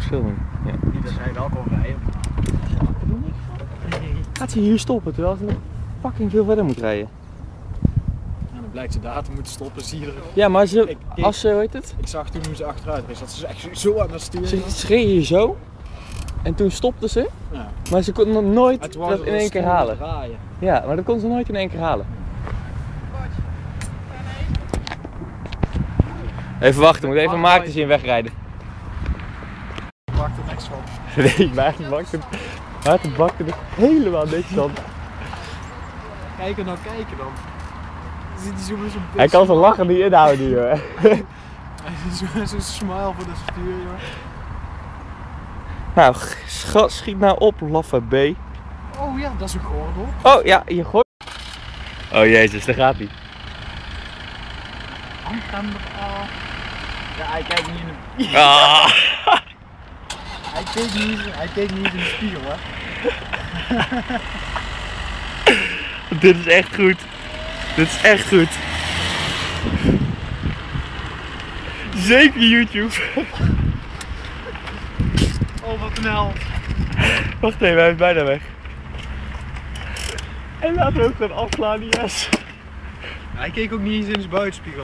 filmen. Ja. Niet dat zij wel kon rijden. Gaat ze hier stoppen terwijl ze nog fucking veel verder moet rijden? En dan blijkt ze daar te moeten stoppen, zie je er. Ja, maar ze, Ik- ik- als ze, hoe heet het? Ik zag toen hoe ze achteruit reed, dat ze echt zo aan het sturen. Ze was. schreef hier zo. En toen stopte ze. Ja. Maar ze kon nog nooit dat in één keer halen. draaien. Ja, maar dat kon ze nooit in één keer halen. Even wachten, moet even Maarten zien wegrijden. Maak er niks van. Nee, Maarten bakte, Maarten bakte er helemaal niks van. Kijken dan, kijken dan. Zit hij zo met zo'n Hij kan zijn lachen niet inhouden, joh. Hij zit zo zo'n smile voor de stuur, joh. Nou, schat, schiet nou op, laffe B. Oh ja, dat is een gordel. Oh ja, je gooit. Oh jezus, daar gaat hij. Eraf. Ja, hij kijkt niet in de... Ah. Hij keek niet, eens- hij keek niet eens in de spiegel, hè. Dit is echt goed. Dit is echt goed. Zeker YouTube. Oh, wat een hel. Wacht even, hij is bijna weg. En laten we ook gewoon afslaan, yes. Hij keek ook niet eens in zijn buitenspiegel.